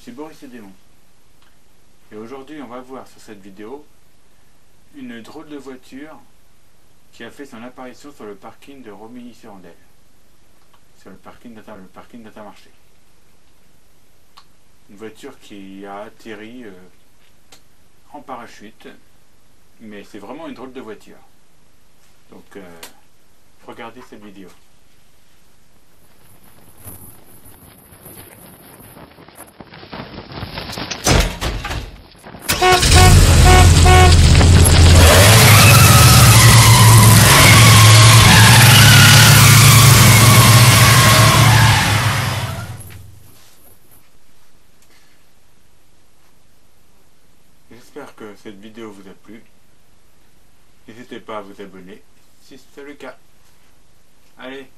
suis Boris Edémon. Et aujourd'hui, on va voir sur cette vidéo une drôle de voiture qui a fait son apparition sur le parking de romilly sur Sur le parking d'Intermarché. Une voiture qui a atterri euh, en parachute, mais c'est vraiment une drôle de voiture. Donc, euh, regardez cette vidéo. J'espère que cette vidéo vous a plu. N'hésitez pas à vous abonner si c'est le cas. Allez.